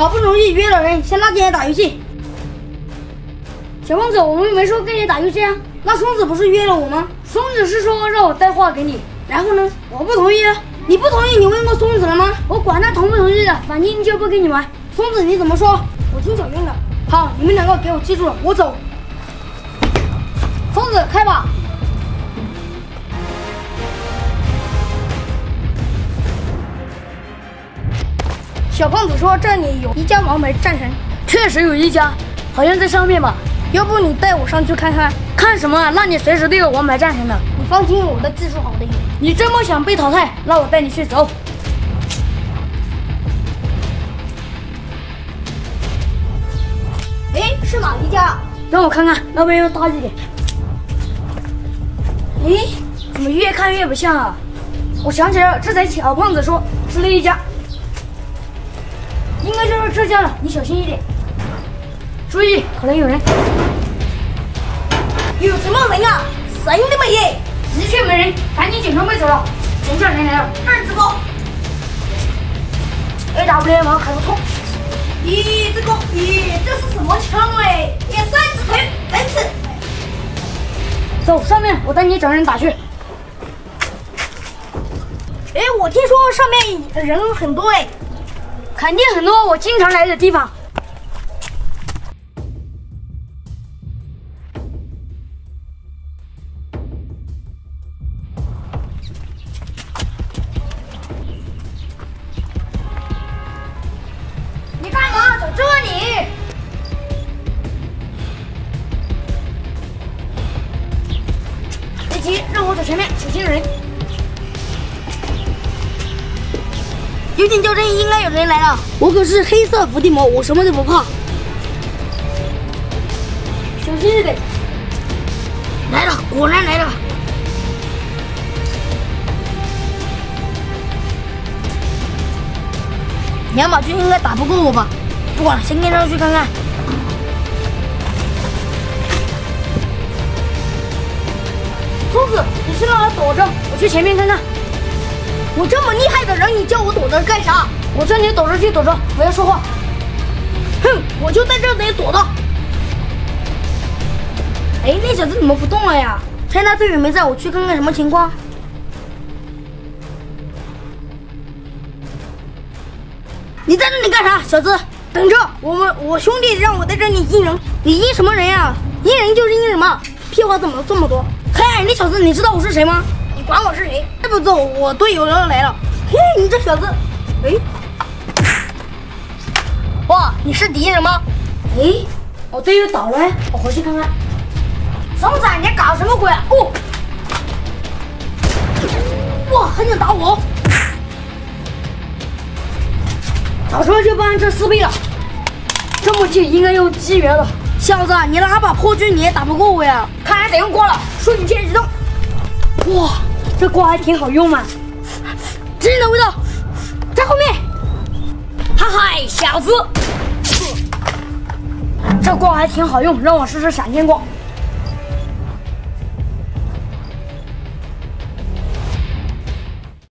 好不容易约了人，先拉进来打游戏。小胖子，我们没说跟你打游戏啊。那松子不是约了我吗？松子是说让我带话给你，然后呢，我不同意啊。你不同意，你问过松子了吗？我管他同不同意的，反正就不跟你玩。松子你怎么说？我听小英的。好，你们两个给我记住了，我走。松子开吧。小胖子说这里有一家王牌战神，确实有一家，好像在上面吧。要不你带我上去看看？看什么啊？那你随时都有王牌战神的。你放心，我的技术好的。你这么想被淘汰，那我带你去走。哎，是哪一家？让我看看，那边要大一点。哎，怎么越看越不像啊？我想起来了，这才小胖子说是那一家，应该就是这家了。你小心一点，注意，可能有人。有什么人啊？谁那么夜？的确没人，赶紧捡装备走了。等下人来了，二子高。A W M 还不错。咦，这个，咦，这是什么枪哎？也三子腿，三次。走上面，我带你找人打去。哎，我听说上面人很多哎，肯定很多，我经常来的地方。你干嘛？走这里！别急让我走前面，小心人。有点叫阵，应该有人来了。我可是黑色伏地魔，我什么都不怕。小心一点。来了，果然来了。两把军应该打不过我吧？不管了，先跟上去看看。松子，你去那躲着，我去前面看看。我这么厉害的人，你叫我躲着干啥？我叫你躲着去躲着，不要说话。哼，我就在这里躲着。哎，那小子怎么不动了呀？趁他队友没在，我去看看什么情况。你在这里干啥，小子？等着，我们我兄弟让我在这里阴人。你阴什么人呀？阴人就是阴人嘛，屁话怎么这么多？嘿，那小子，你知道我是谁吗？你管我是谁？再不走，我队友要来了。嘿，你这小子，哎，哇，你是敌人吗？哎，我队友倒了，我回去看看。松子，你搞什么鬼？哦，哇，还想打我？早说就不按这四倍了，这么近应该用机缘了。小子，你拿把破军你也打不过我呀？看来得用挂了，瞬间移动。哇，这锅还挺好用嘛！真的味道，在后面。嗨嗨，小子，这锅还挺好用，让我试试闪电锅。